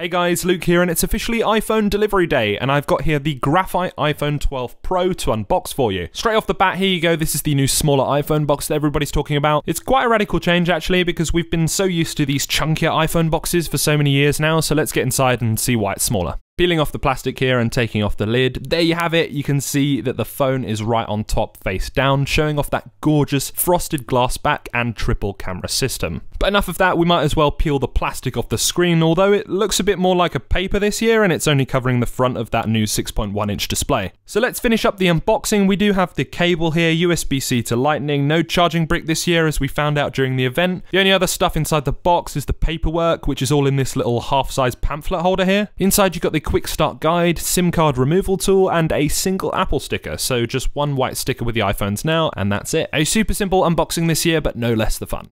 Hey guys, Luke here, and it's officially iPhone delivery day, and I've got here the Graphite iPhone 12 Pro to unbox for you. Straight off the bat, here you go, this is the new smaller iPhone box that everybody's talking about. It's quite a radical change actually, because we've been so used to these chunkier iPhone boxes for so many years now, so let's get inside and see why it's smaller. Peeling off the plastic here and taking off the lid, there you have it. You can see that the phone is right on top face down, showing off that gorgeous frosted glass back and triple camera system. But enough of that, we might as well peel the plastic off the screen, although it looks a bit more like a paper this year and it's only covering the front of that new 6.1 inch display. So let's finish up the unboxing. We do have the cable here, USB-C to lightning, no charging brick this year as we found out during the event. The only other stuff inside the box is the paperwork, which is all in this little half-size pamphlet holder here. Inside you've got the quick start guide, SIM card removal tool, and a single Apple sticker. So just one white sticker with the iPhones now, and that's it. A super simple unboxing this year, but no less the fun.